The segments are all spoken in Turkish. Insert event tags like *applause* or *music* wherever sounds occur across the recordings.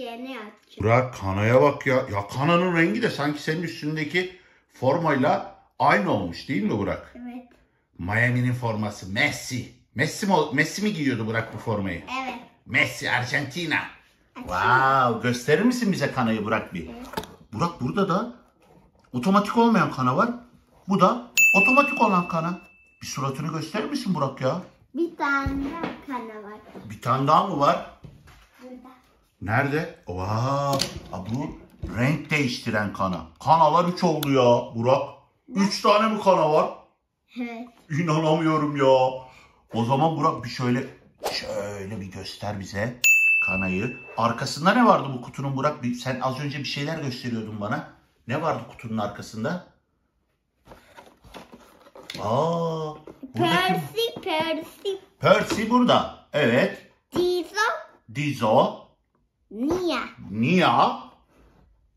açacağım. Burak kanaya bak ya. Ya kananın rengi de sanki senin üstündeki formayla aynı olmuş değil mi Burak? Evet. Miami'nin forması Messi. Messi mi, Messi mi giyiyordu Burak bu formayı? Evet. Messi Arjantina. Wow, gösterir misin bize kanayı Burak bir? Burak burada da otomatik olmayan kana var. Bu da otomatik olan kana. Bir suratını gösterir misin Burak ya? Bir tane daha kana var. Bir tane daha mı var? Nerede? Ha bu renk değiştiren kana. Kanalar 3 oldu ya Burak. 3 tane mi kana var? Evet. İnanamıyorum ya. O zaman Burak bir şöyle şöyle bir göster bize kanayı. Arkasında ne vardı bu kutunun Burak? Sen az önce bir şeyler gösteriyordun bana. Ne vardı kutunun arkasında? Aa, Percy, Percy, Percy burada. Evet. Dizo, Dizo, Nia, Nia,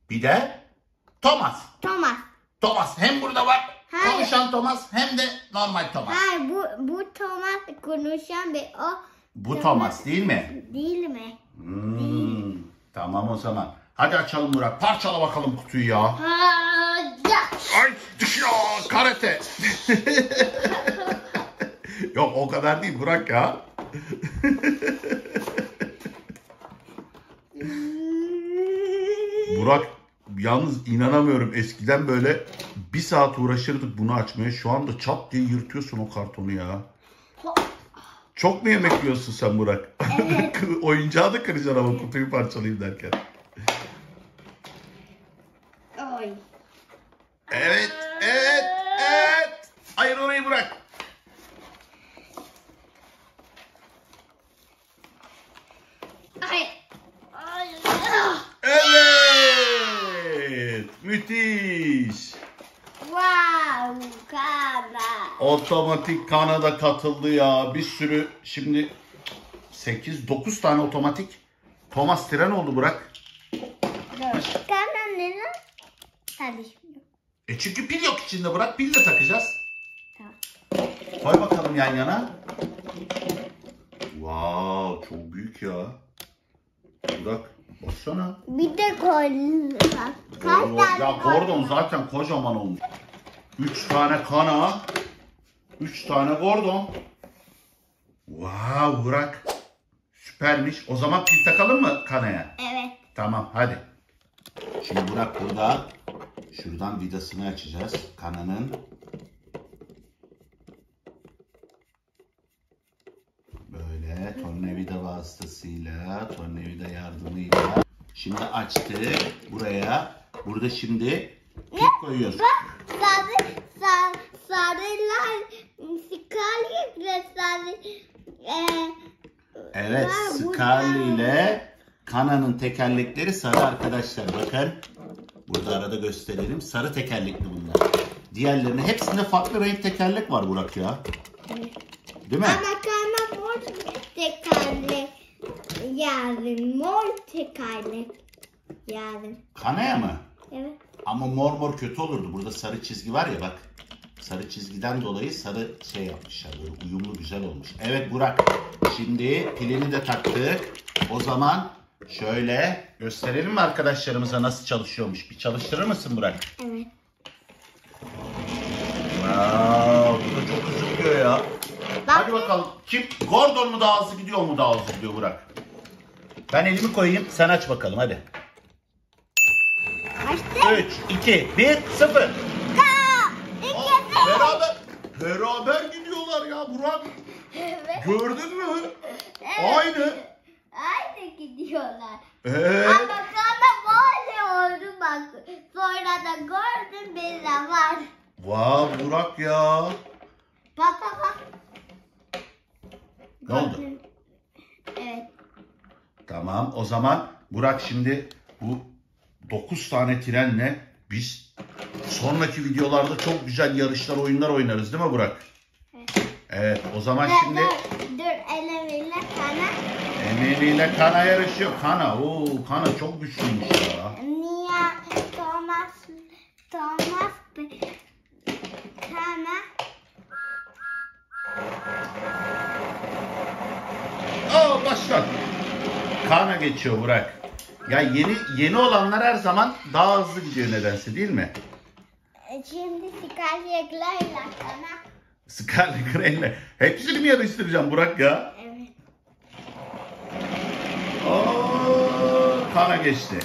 bir de Thomas. Thomas. Thomas hem burada var. Hayır. Konuşan Thomas hem de normal Thomas. Hayır bu, bu Thomas konuşan bir o Bu Thomas değil mi? değil mi? Hmm, tamam o zaman. Hadi açalım Murat. Parçala bakalım kutuyu ya. Hadi. Ay düşüyor karate. *laughs* Yok o kadar değil Burak ya. *laughs* Burak yalnız inanamıyorum eskiden böyle bir saat uğraşırdık bunu açmaya. Şu anda çat diye yırtıyorsun o kartonu ya. Çok mu yemek yiyorsun sen Burak? *laughs* Oyuncağı da kıracaksın ama kutuyu parçalayayım derken. Oy. Evet, evet, evet. Hayır orayı bırak. Ay. Ay. Ah. Evet. Müthiş. Wow, kana. Otomatik Kanada katıldı ya. Bir sürü şimdi 8-9 tane otomatik Thomas Tren oldu Burak. Dur. Kana ne lan? Hadi şimdi. E çünkü pil yok içinde Burak. Pil de takacağız. Tamam. Koy bakalım yan yana. Wow çok büyük ya. Burak baksana. Bir de koy. Kaç Gordon- tane ya Gordon zaten kocaman olmuş. 3 tane kana, 3 tane Gordon. Wow Burak. Süpermiş. O zaman pil takalım mı kanaya? Evet. Tamam hadi. Şimdi Burak burada. Şuradan vidasını açacağız kananın. Böyle tornavida vasıtasıyla, tornavida yardımıyla. Şimdi açtık buraya. Burada şimdi pil koyuyoruz. Bak sarı sarı sarılar sikalı ve sarı e, Evet, burada. ile Kana'nın tekerlekleri sarı arkadaşlar. Bakın. Burada arada gösterelim. Sarı tekerlekli bunlar. Diğerlerine hepsinde farklı renk tekerlek var Burak ya. Değil mi? ama tekerlek yarın mor tekerlek yarın. Kanaya mı? Evet. Ama mor mor kötü olurdu. Burada sarı çizgi var ya bak. Sarı çizgiden dolayı sarı şey yapmışlar. Böyle uyumlu güzel olmuş. Evet Burak. Şimdi pilini de taktık. O zaman şöyle gösterelim mi arkadaşlarımıza nasıl çalışıyormuş? Bir çalıştırır mısın Burak? Evet. Wow, bu da çok hızlı ya. Hadi bakalım. Kim? Gordon mu daha hızlı gidiyor mu daha hızlı gidiyor Burak? Ben elimi koyayım. Sen aç bakalım hadi. Açtım. 3, 2, 1, 0. Ka. İkisi. Beraber, beraber gidiyorlar ya Burak. Evet. Gördün mü? Evet. Aynı. Aynı gidiyorlar. Evet. Ama kana böyle oldu bak. Sonra da gördüm bir de var. Wow Burak ya. Bak bak. Ne oldu? Evet. Tamam o zaman Burak şimdi bu 9 tane trenle biz sonraki videolarda çok güzel yarışlar oyunlar oynarız değil mi Burak? Evet o zaman şimdi Dur, dur elimiyle kana. Emeli Kana yarışıyor. Kana oo Kana çok güçlüymüş ya. Niye Thomas Thomas kana Kana geçiyor Burak. Ya yeni yeni olanlar her zaman daha hızlı gidiyor nedense değil mi? E, Şimdi çıkaracaklarla sana. Scarlet Crane'le. Hepsini mi yarıştıracağım Burak ya? Evet. Oo, kana geçti.